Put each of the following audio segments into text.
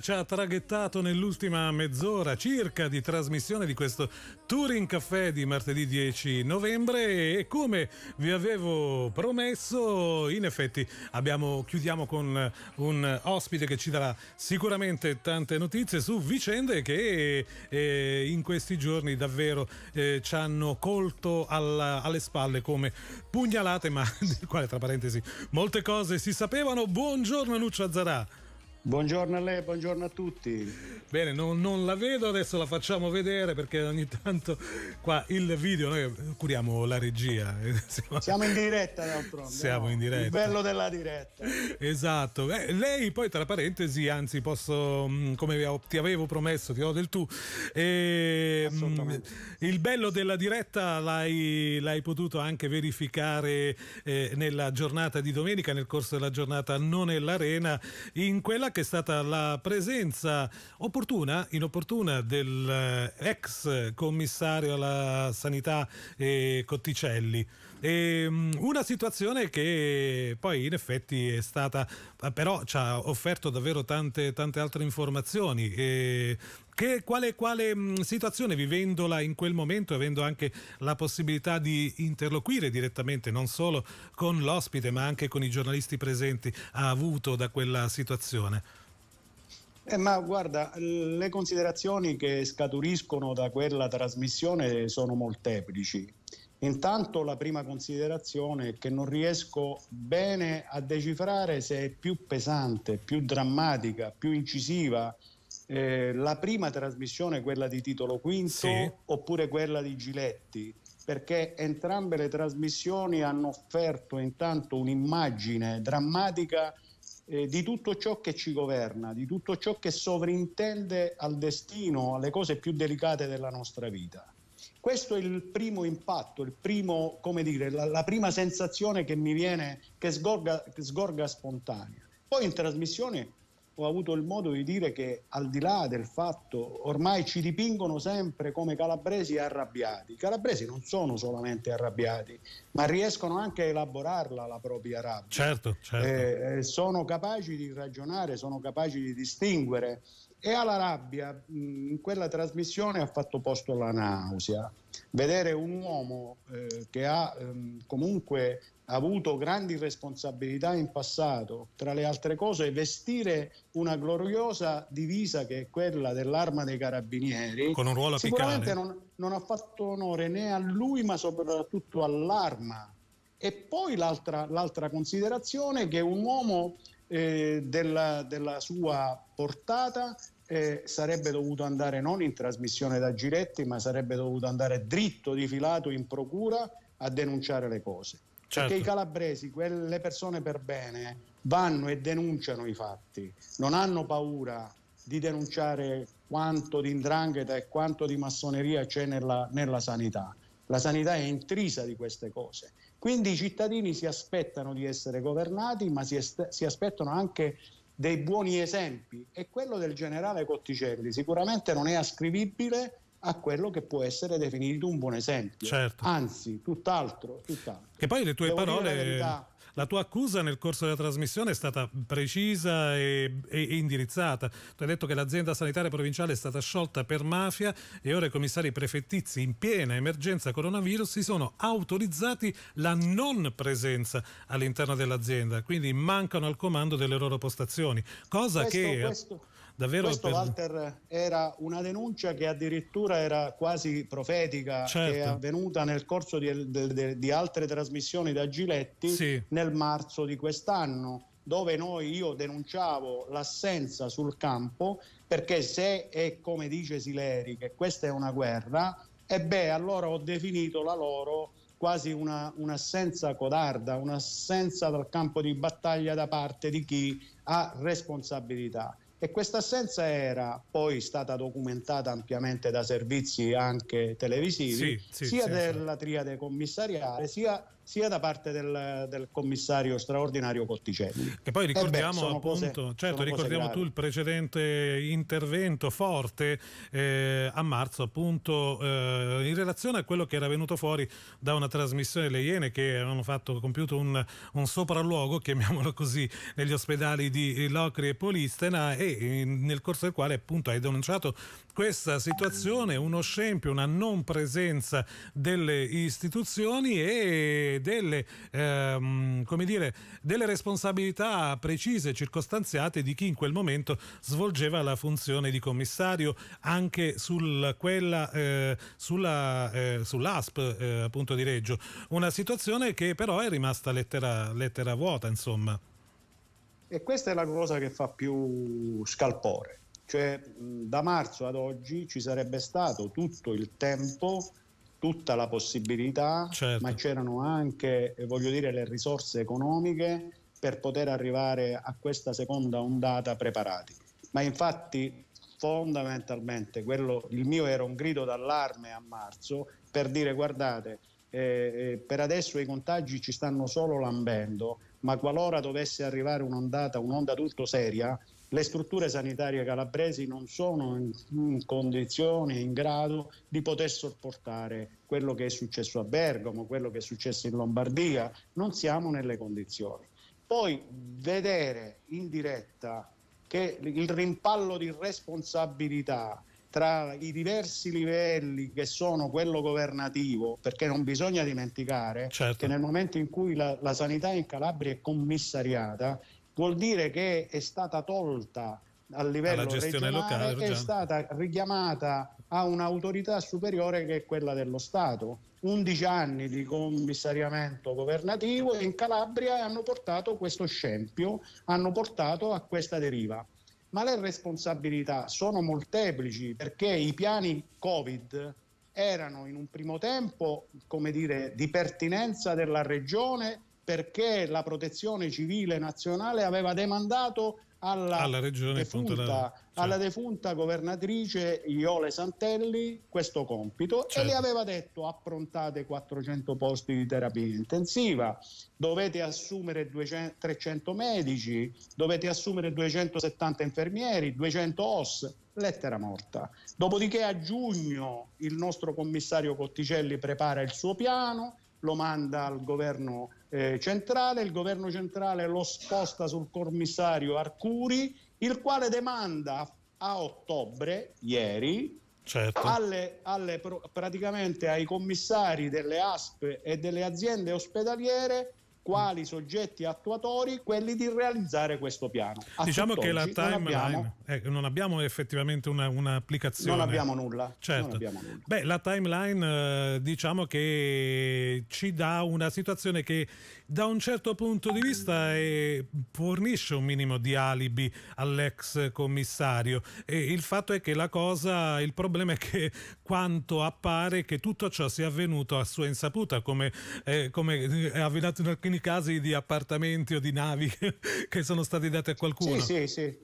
Ci ha traghettato nell'ultima mezz'ora circa di trasmissione di questo Touring Caffè di martedì 10 novembre e come vi avevo promesso in effetti abbiamo, chiudiamo con un ospite che ci darà sicuramente tante notizie su vicende che eh, in questi giorni davvero eh, ci hanno colto alla, alle spalle come pugnalate ma del quale tra parentesi molte cose si sapevano. Buongiorno Nuccia Zarà. Buongiorno a lei, buongiorno a tutti. Bene, non, non, la vedo, adesso la facciamo vedere perché ogni tanto qua il video, noi curiamo la regia. Siamo in diretta d'altronde. Siamo no? in diretta. Il bello della diretta. Esatto. Eh, lei poi tra parentesi, anzi posso, mm, come ti avevo promesso, ti ho del tu, eh, il bello della diretta l'hai, l'hai potuto anche verificare eh, nella giornata di domenica, nel corso della giornata non nell'arena, in quella che è stata la presenza opportuna, inopportuna dell'ex eh, commissario alla sanità eh, Cotticelli. E, um, una situazione che poi in effetti è stata, però ci ha offerto davvero tante, tante altre informazioni. E, che, quale, quale mh, situazione vivendola in quel momento, avendo anche la possibilità di interloquire direttamente non solo con l'ospite ma anche con i giornalisti presenti, ha avuto da quella situazione? Eh, ma guarda, le considerazioni che scaturiscono da quella trasmissione sono molteplici. Intanto la prima considerazione è che non riesco bene a decifrare se è più pesante, più drammatica, più incisiva eh, la prima trasmissione, quella di titolo quinto, sì. oppure quella di Giletti, perché entrambe le trasmissioni hanno offerto intanto un'immagine drammatica eh, di tutto ciò che ci governa, di tutto ciò che sovrintende al destino, alle cose più delicate della nostra vita. Questo è il primo impatto, il primo, come dire, la, la prima sensazione che mi viene, che sgorga, che sgorga spontanea. Poi in trasmissione ho avuto il modo di dire che al di là del fatto ormai ci dipingono sempre come calabresi arrabbiati. I calabresi non sono solamente arrabbiati, ma riescono anche a elaborarla la propria rabbia. Certo, certo. Eh, eh sono capaci di ragionare, sono capaci di distinguere. E alla rabbia, in quella trasmissione ha fatto posto la nausea. Vedere un uomo eh, che ha ehm, comunque avuto grandi responsabilità in passato, tra le altre cose vestire una gloriosa divisa che è quella dell'arma dei carabinieri, con un ruolo sicuramente non, non, ha fatto onore né a lui ma soprattutto all'arma. E poi l'altra, l'altra considerazione che un uomo eh, della, della sua portata eh, sarebbe dovuto andare non in trasmissione da Giretti, ma sarebbe dovuto andare dritto di filato in procura a denunciare le cose. Certo. Perché i calabresi, quelle persone per bene, vanno e denunciano i fatti, non hanno paura di denunciare quanto di indrangheta e quanto di massoneria c'è nella, nella sanità. La sanità è intrisa di queste cose. Quindi i cittadini si aspettano di essere governati, ma si, est- si aspettano anche dei buoni esempi e quello del generale Cotticelli sicuramente non è ascrivibile a quello che può essere definito un buon esempio. Certo. Anzi, tutt'altro, tutt'altro. Che poi le tue Devo parole, la, tua accusa nel corso della trasmissione è stata precisa e, e, e, indirizzata. Tu hai detto che l'azienda sanitaria provinciale è stata sciolta per mafia e ora i commissari prefettizi in piena emergenza coronavirus si sono autorizzati la non presenza all'interno dell'azienda, quindi mancano al comando delle loro postazioni, cosa questo, che... Questo Davvero Questo per... Walter era una denuncia che addirittura era quasi profetica, certo. che è avvenuta nel corso di, di, di altre trasmissioni da Giletti sì. nel marzo di quest'anno dove noi, io denunciavo l'assenza sul campo perché se è come dice Sileri che questa è una guerra, e beh allora ho definito la loro quasi una, un'assenza codarda, un'assenza dal campo di battaglia da parte di chi ha responsabilità e questa assenza era poi stata documentata ampiamente da servizi anche televisivi, sì, sì, sia sì, della triade commissariale sia sia da parte del, del commissario straordinario Cotticelli. E poi ricordiamo eh beh, appunto, cose, certo, ricordiamo tu il precedente intervento forte eh, a marzo appunto eh, in relazione a quello che era venuto fuori da una trasmissione delle Iene che avevano fatto, compiuto un, un sopralluogo, chiamiamolo così, negli ospedali di Locri e Polistena e nel corso del quale appunto hai denunciato questa situazione, uno scempio, una non presenza delle istituzioni e delle, ehm, dire, delle responsabilità precise e circostanziate di chi in quel momento svolgeva la funzione di commissario anche sul, quella, eh, sulla, eh, sull'ASP eh, appunto di Reggio. Una situazione che però è rimasta lettera, lettera vuota, insomma. E questa è la cosa che fa più scalpore cioè da marzo ad oggi ci sarebbe stato tutto il tempo, tutta la possibilità, certo. ma c'erano anche, voglio dire, le risorse economiche per poter arrivare a questa seconda ondata preparati. Ma infatti fondamentalmente quello, il mio era un grido d'allarme a marzo per dire guardate, eh, eh per adesso i contagi ci stanno solo lambendo, ma qualora dovesse arrivare un'ondata, un'onda tutto seria, le strutture sanitarie calabresi non sono in, in, condizioni, in grado di poter sopportare quello che è successo a Bergamo, quello che è successo in Lombardia, non siamo nelle condizioni. Poi vedere in diretta che il rimpallo di responsabilità tra i diversi livelli che sono quello governativo, perché non bisogna dimenticare certo. che nel momento in cui la, la sanità in Calabria è commissariata, vuol dire che è stata tolta a livello regionale locale, è stata richiamata a un'autorità superiore che è quella dello Stato. 11 anni di commissariamento governativo in Calabria hanno portato questo scempio, hanno portato a questa deriva. Ma le responsabilità sono molteplici perché i piani Covid erano in un primo tempo, come dire, di pertinenza della regione perché la protezione civile nazionale aveva demandato alla, alla, defunta, la, cioè. alla defunta governatrice Iole Santelli questo compito certo. e le certo. aveva detto approntate 400 posti di terapia intensiva, dovete assumere 200, 300 medici, dovete assumere 270 infermieri, 200 OS, lettera morta. Dopodiché a giugno il nostro commissario Cotticelli prepara il suo piano, lo manda al governo eh, centrale, il governo centrale lo sposta sul commissario Arcuri, il quale demanda a ottobre, ieri, certo. alle, alle, praticamente ai commissari delle ASP e delle aziende ospedaliere quali soggetti attuatori quelli di realizzare questo piano. A diciamo che la timeline non abbiamo, eh, non abbiamo effettivamente una, un'applicazione. Non abbiamo nulla. Certo. Abbiamo nulla. Beh, la timeline eh, diciamo che ci dà una situazione che da un certo punto di vista eh, fornisce un minimo di alibi all'ex commissario e il fatto è che la cosa, il problema è che quanto appare che tutto ciò sia avvenuto a sua insaputa come, eh, come è avvenuto in alcuni casi di appartamenti o di navi che sono stati dati a qualcuno. Sì, sì, sì.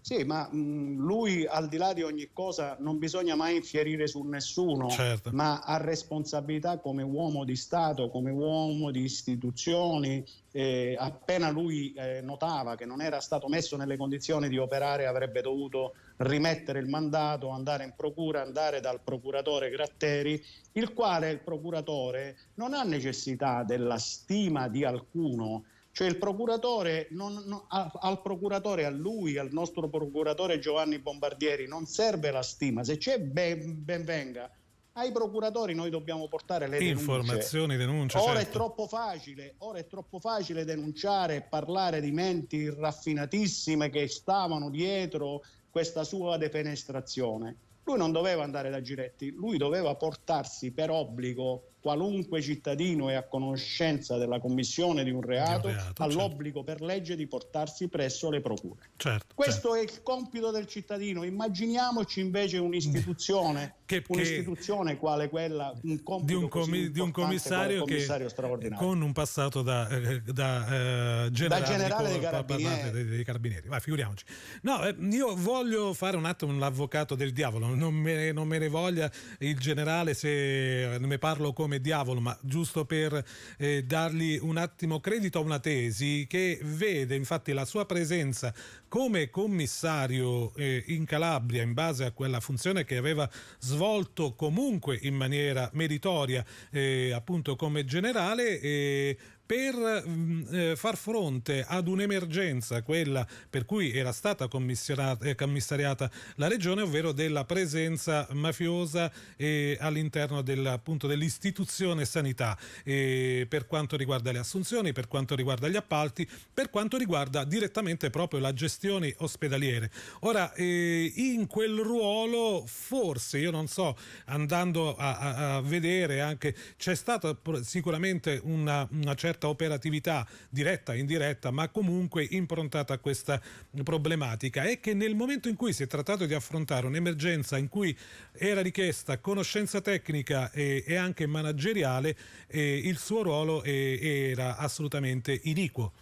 Sì, ma mh, lui al di là di ogni cosa non bisogna mai infierire su nessuno, certo. ma ha responsabilità come uomo di Stato, come uomo di istituzioni. Eh, appena lui eh, notava che non era stato messo nelle condizioni di operare, avrebbe dovuto rimettere il mandato, andare in procura, andare dal procuratore Gratteri, il quale il procuratore non ha necessità della stima di alcuno cioè il procuratore, non, non, al procuratore, a lui, al nostro procuratore Giovanni Bombardieri, non serve la stima, se c'è ben, ben venga. Ai procuratori noi dobbiamo portare le informazioni, denunce. Ora certo. è troppo facile, ora è troppo facile denunciare e parlare di menti raffinatissime che stavano dietro questa sua defenestrazione. Lui non doveva andare da Giretti, lui doveva portarsi per obbligo qualunque cittadino è a conoscenza della commissione di un reato, reato ha certo. l'obbligo per legge di portarsi presso le procure. Certo, Questo certo. è il compito del cittadino. Immaginiamoci invece un'istituzione, che, un'istituzione che, quale quella, un di un, comi, di un commissario, commissario che, con un passato da, eh, da, uh, generale, da generale dei, carabinieri. Dei, dei carabinieri. Ma figuriamoci. No, eh, io voglio fare un attimo l'avvocato del diavolo, non me, non me ne voglia il generale se ne parlo con come diavolo, ma giusto per eh, dargli un attimo credito a una tesi che vede infatti la sua presenza come commissario eh, in Calabria in base a quella funzione che aveva svolto comunque in maniera meritoria eh, appunto come generale eh, per mm, eh, far fronte ad un'emergenza, quella per cui era stata eh, commissariata la regione, ovvero della presenza mafiosa eh, all'interno dell'istituzione sanità, eh, per quanto riguarda le assunzioni, per quanto riguarda gli appalti, per quanto riguarda direttamente proprio la gestione ospedaliere. Ora, eh, in quel ruolo, forse, io non so, andando a, a, a vedere anche, c'è stata sicuramente una, una certa certa operatività diretta e indiretta, ma comunque improntata a questa problematica, è che nel momento in cui si è trattato di affrontare un'emergenza in cui era richiesta conoscenza tecnica e, e anche manageriale, eh, il suo ruolo eh, era assolutamente iniquo.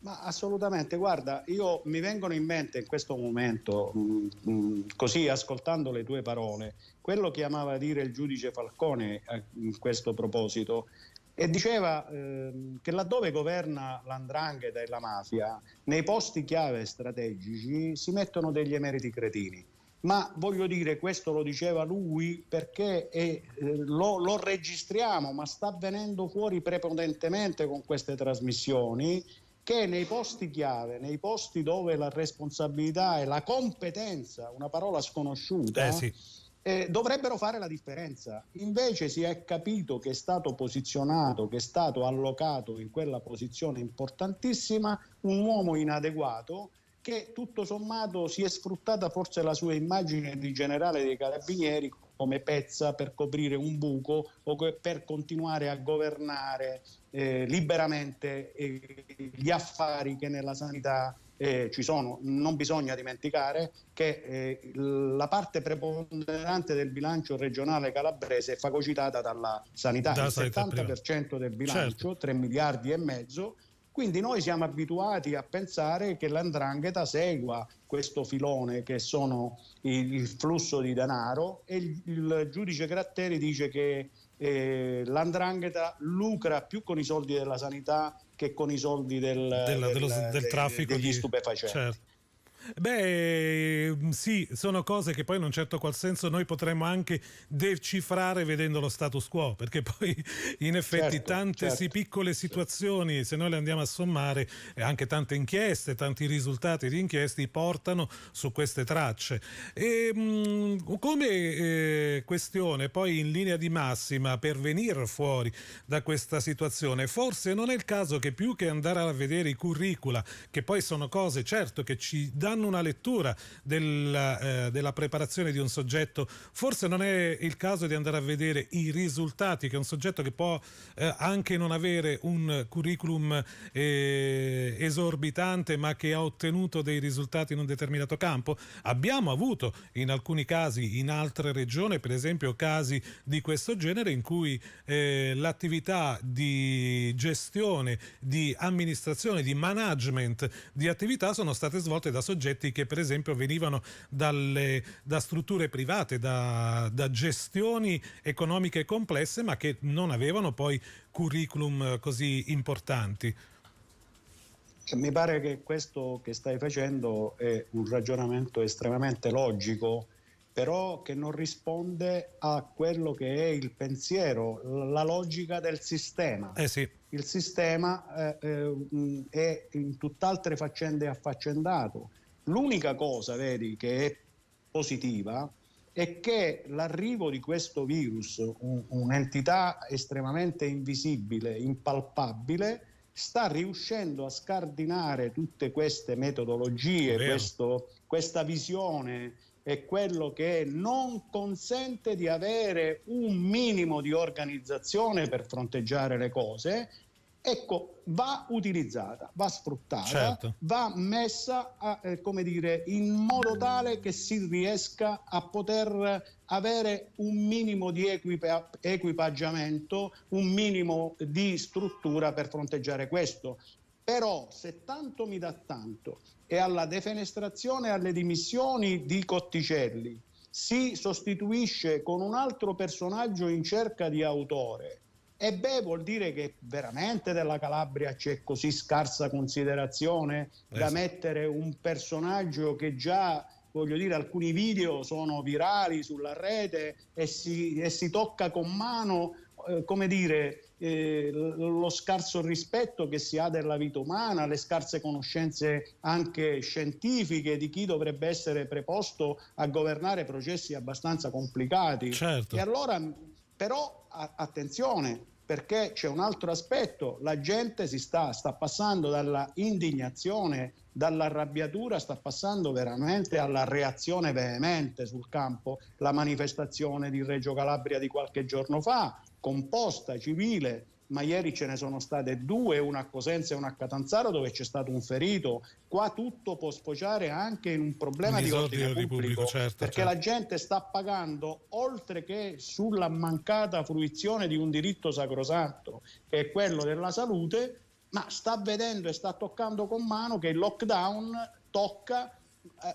Ma assolutamente, guarda, io mi vengono in mente in questo momento, mh, mm, mh, mm, così ascoltando le tue parole, quello che amava dire il giudice Falcone a, in questo proposito, e diceva ehm, che laddove governa l'andrangheta e la mafia, nei posti chiave strategici si mettono degli emeriti cretini. Ma voglio dire, questo lo diceva lui perché è, eh, lo, lo registriamo, ma sta venendo fuori prepotentemente con queste trasmissioni che nei posti chiave, nei posti dove la responsabilità e la competenza, una parola sconosciuta, eh sì eh, dovrebbero fare la differenza. Invece si è capito che è stato posizionato, che è stato allocato in quella posizione importantissima un uomo inadeguato che tutto sommato si è sfruttata forse la sua immagine di generale dei carabinieri come pezza per coprire un buco o per continuare a governare eh, liberamente eh, gli affari che nella sanità eh, ci sono. Non bisogna dimenticare che eh, la parte preponderante del bilancio regionale calabrese è fagocitata dalla sanità, da il 70% prima. del bilancio, certo. 3 miliardi e mezzo. Quindi noi siamo abituati a pensare che l'andrangheta segua questo filone che sono il, il flusso di denaro e il, il giudice Gratteri dice che eh, l'andrangheta lucra più con i soldi della sanità che con i soldi del, Della, del, dello, del traffico degli di... stupefacenti. Certo. Beh, mm, sì, sono cose che poi in un certo qual senso noi potremmo anche decifrare vedendo lo status quo, perché poi in effetti certo, tante certo. piccole situazioni, se noi le andiamo a sommare, e anche tante inchieste, tanti risultati di inchieste portano su queste tracce. E, mh, mm, come eh, questione poi in linea di massima per venire fuori da questa situazione, forse non è il caso che più che andare a vedere i curricula, che poi sono cose certo che ci danno danno una lettura della, eh, della, preparazione di un soggetto, forse non è il caso di andare a vedere i risultati che un soggetto che può eh, anche non avere un curriculum eh, esorbitante ma che ha ottenuto dei risultati in un determinato campo. Abbiamo avuto in alcuni casi in altre regioni, per esempio casi di questo genere in cui eh, l'attività di gestione, di amministrazione, di management di attività sono state svolte da soggetti soggetti che per esempio venivano dalle, da strutture private, da, da gestioni economiche complesse, ma che non avevano poi curriculum così importanti. Mi pare che questo che stai facendo è un ragionamento estremamente logico, però che non risponde a quello che è il pensiero, la logica del sistema. Eh sì. Il sistema eh, eh, è in tutt'altre faccende affaccendato. L'unica cosa, vedi, che è positiva è che l'arrivo di questo virus, un, un'entità estremamente invisibile, impalpabile, sta riuscendo a scardinare tutte queste metodologie, questo, questa visione è quello che non consente di avere un minimo di organizzazione per fronteggiare le cose ecco, va utilizzata, va sfruttata, certo. va messa a, eh, come dire, in modo tale che si riesca a poter avere un minimo di equipa- equipaggiamento, un minimo di struttura per fronteggiare questo. Però se tanto mi dà tanto e alla defenestrazione e alle dimissioni di Cotticelli si sostituisce con un altro personaggio in cerca di autore, e beh, vuol dire che veramente della Calabria c'è così scarsa considerazione eh da mettere un personaggio che già, voglio dire, alcuni video sono virali sulla rete e si, e si tocca con mano, eh, come dire, eh, lo scarso rispetto che si ha della vita umana, le scarse conoscenze anche scientifiche di chi dovrebbe essere preposto a governare processi abbastanza complicati. Certo. E allora però attenzione, perché c'è un altro aspetto, la gente si sta, sta passando dalla indignazione, dall'arrabbiatura, sta passando veramente alla reazione veemente sul campo. La manifestazione di Reggio Calabria di qualche giorno fa, composta, civile, ma ieri ce ne sono state due, una a Cosenza e una a Catanzaro dove c'è stato un ferito. Qua tutto può sfociare anche in un problema un di ordine pubblico, pubblico certo, perché certo. la gente sta pagando oltre che sulla mancata fruizione di un diritto sacrosanto che è quello della salute, ma sta vedendo e sta toccando con mano che il lockdown tocca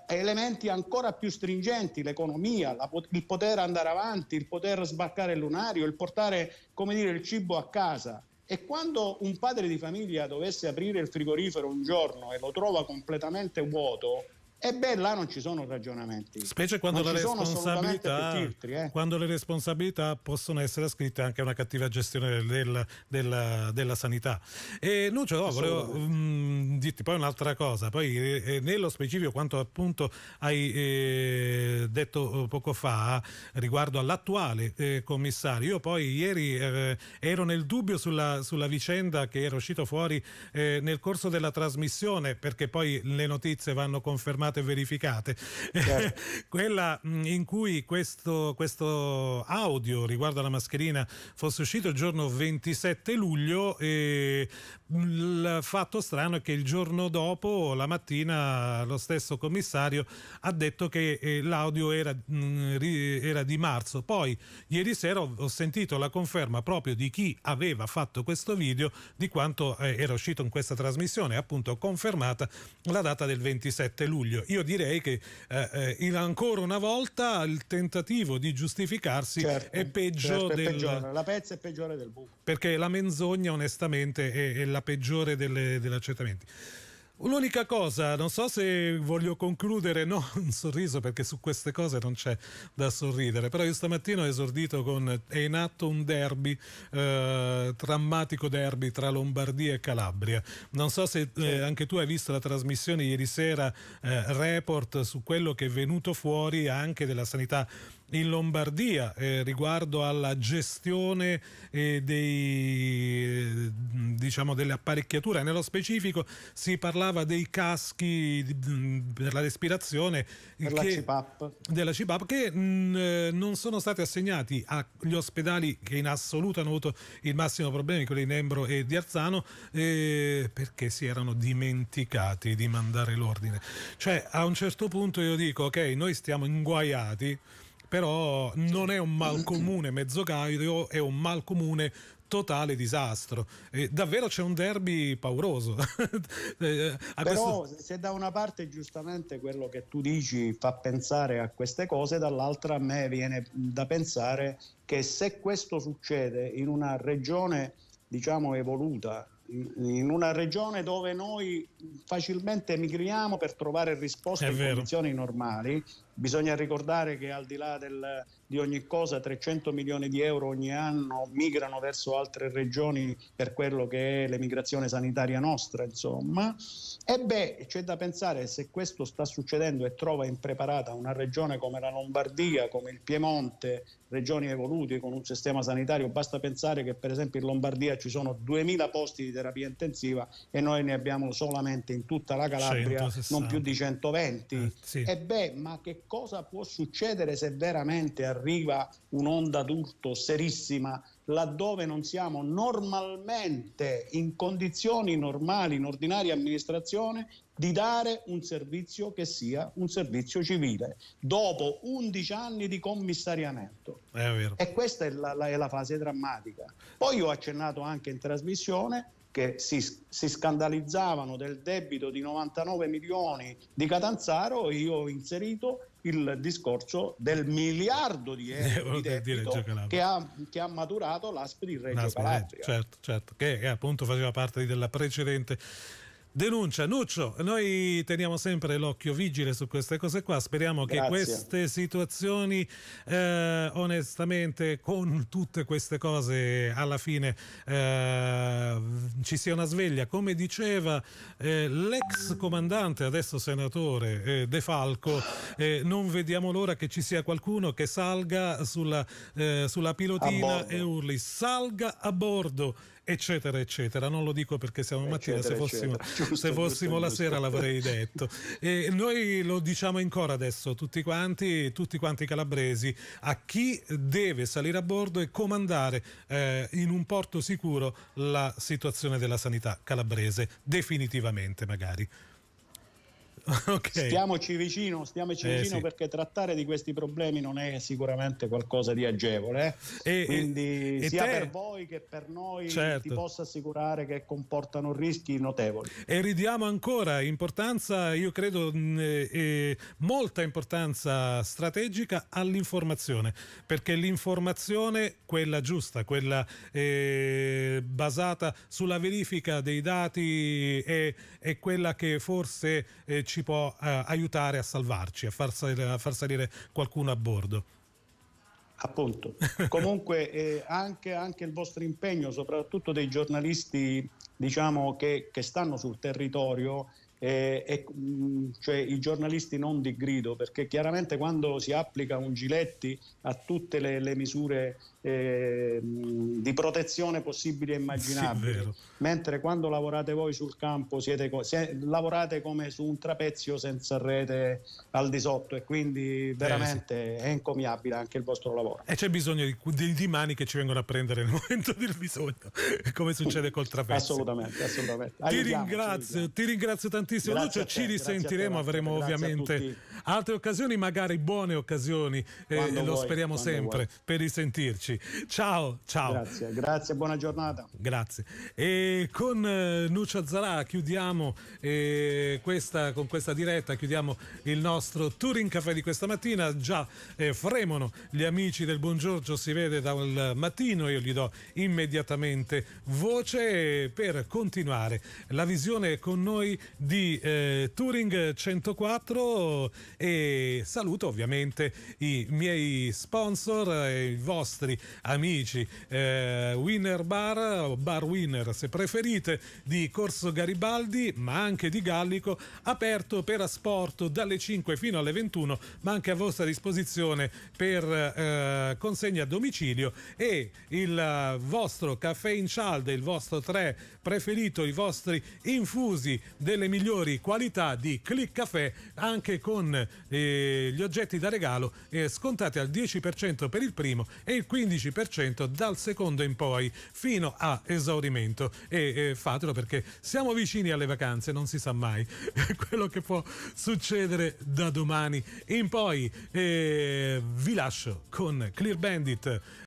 elementi ancora più stringenti, l'economia, la, il poter andare avanti, il poter sbarcare il lunario, il portare come dire, il cibo a casa. E quando un padre di famiglia dovesse aprire il frigorifero un giorno e lo trova completamente vuoto, e beh, là non ci sono ragionamenti. Specie quando, la responsabilità, filtri, eh. quando le responsabilità possono essere ascritte anche a una cattiva gestione del, del, della sanità. E Nuccio, no, volevo um, dirti poi un'altra cosa. Poi, eh, nello specifico, quanto appunto hai eh, detto poco fa riguardo all'attuale eh, commissario, io poi ieri eh, ero nel dubbio sulla, sulla, vicenda che era uscito fuori eh, nel corso della trasmissione, perché poi le notizie vanno confermate confermate e verificate. Certo. Quella in cui questo, questo, audio riguardo alla mascherina fosse uscito il giorno 27 luglio e il fatto strano è che il giorno dopo, la mattina, lo stesso commissario ha detto che eh, l'audio era, era di marzo. Poi ieri sera ho sentito la conferma proprio di chi aveva fatto questo video di quanto eh, era uscito in questa trasmissione, appunto confermata la data del 27 luglio io direi che eh, eh, ancora una volta il tentativo di giustificarsi certo, è peggio certo, del... È peggiore. La pezza è peggiore del buco. Perché la menzogna onestamente è, è la peggiore delle, degli accertamenti. L'unica cosa, non so se voglio concludere, no, un sorriso perché su queste cose non c'è da sorridere, però io stamattina ho esordito con è in atto un derby, eh, drammatico derby tra Lombardia e Calabria. Non so se eh, anche tu hai visto la trasmissione ieri sera, eh, report su quello che è venuto fuori anche della sanità in Lombardia eh, riguardo alla gestione eh, dei, diciamo, delle apparecchiature. Nello specifico si parlava dei caschi per la respirazione per che, la CPAP. della CPAP che mh, eh, non sono stati assegnati agli ospedali che in assoluto hanno avuto il massimo problemi, quelli di Nembro e di Arzano, eh, perché si erano dimenticati di mandare l'ordine. Cioè a un certo punto io dico ok, noi stiamo inguaiati però non è un mal comune mezzo gaido, è un mal comune totale disastro. E davvero c'è un derby pauroso. Eh, però questo... se da una parte giustamente quello che tu dici fa pensare a queste cose, dall'altra a me viene da pensare che se questo succede in una regione diciamo evoluta in una regione dove noi facilmente emigriamo per trovare risposte in condizioni normali. Bisogna ricordare che al di là del, di ogni cosa 300 milioni di euro ogni anno migrano verso altre regioni per quello che è l'emigrazione sanitaria nostra, insomma. E beh, c'è da pensare se questo sta succedendo e trova impreparata una regione come la Lombardia, come il Piemonte, regioni evolute con un sistema sanitario, basta pensare che per esempio in Lombardia ci sono 2000 posti di terapia intensiva e noi ne abbiamo solamente in tutta la Calabria 160. non più di 120. Eh, sì. E beh, ma che cosa può succedere se veramente arriva un'onda d'urto serissima laddove non siamo normalmente in condizioni normali, in ordinaria amministrazione, di dare un servizio che sia un servizio civile dopo 11 anni di commissariamento. E questa è la, la, è la fase drammatica. Poi ho accennato anche in trasmissione che si, si, scandalizzavano del debito di 99 milioni di Catanzaro, io ho inserito il discorso del miliardo di euro di debito che ha, che ha, maturato l'ASP di Reggio L'ASP, Calabria. Certo, certo, che, che appunto faceva parte della precedente Denuncia, Nuccio, noi teniamo sempre l'occhio vigile su queste cose qua, speriamo Grazie. che queste situazioni, eh, onestamente, con tutte queste cose, alla fine eh, ci sia una sveglia. Come diceva eh, l'ex comandante, adesso senatore eh, De Falco, eh, non vediamo l'ora che ci sia qualcuno che salga sulla, eh, sulla pilotina e urli salga a bordo eccetera, eccetera. Non lo dico perché siamo mattina, se fossimo, giusto, se fossimo giusto, la giusto. sera l'avrei detto. E noi lo diciamo ancora adesso, tutti quanti, tutti quanti calabresi, a chi deve salire a bordo e comandare eh, in un porto sicuro la situazione della sanità calabrese, definitivamente magari. Okay. Stiamoci vicino, stiamoci eh, vicino sì. perché trattare di questi problemi non è sicuramente qualcosa di agevole. Eh? E, Quindi e, sia e te... per voi che per noi certo. ti posso assicurare che comportano rischi notevoli. E ridiamo ancora importanza, io credo, eh, molta importanza strategica all'informazione, perché l'informazione, quella giusta, quella eh, basata sulla verifica dei dati, è, è quella che forse eh, ci può eh, aiutare a salvarci, a far, salire, a far salire qualcuno a bordo. Appunto. Comunque eh, anche, anche, il vostro impegno, soprattutto dei giornalisti diciamo, che, che stanno sul territorio, eh, e, cioè i giornalisti non di grido, perché chiaramente quando si applica un Giletti a tutte le, le misure eh, di protezione possibili e immaginabili. Sì, Mentre quando lavorate voi sul campo siete, se, lavorate come su un trapezio senza rete al di sotto e quindi veramente eh, sì. è incommiabile anche il vostro lavoro. E c'è bisogno di, di, di, mani che ci vengono a prendere nel momento del bisogno, come succede col trapezio. Assolutamente, assolutamente. Ti ringrazio, ti ringrazio tantissimo. Lucio, ci risentiremo, avremo ovviamente altre occasioni, magari buone occasioni, eh, lo vuoi, speriamo sempre vuoi. per risentirci. Ciao, ciao. Grazie, grazie, buona giornata. Grazie. E con eh, Nucia Zarà chiudiamo eh, questa, con questa diretta, chiudiamo il nostro Touring Café di questa mattina. Già eh, fremono gli amici del Buongiorno, si vede dal mattino, io gli do immediatamente voce per continuare la visione con noi di eh, Touring 104 e saluto ovviamente i miei sponsor i vostri amici eh, Winner Bar, Bar Winner se preferite, di Corso Garibaldi, ma anche di Gallico, aperto per asporto dalle 5 fino alle 21, ma anche a vostra disposizione per eh, consegna a domicilio e il vostro caffè in cialde, il vostro tè preferito, i vostri infusi delle migliori qualità di Click Café, anche con eh, gli oggetti da regalo eh, scontati al 10% per il primo e il 15% 15% dal secondo in poi fino a esaurimento e eh, fatelo perché siamo vicini alle vacanze, non si sa mai quello che può succedere da domani in poi. Eh, vi lascio con Clear Bandit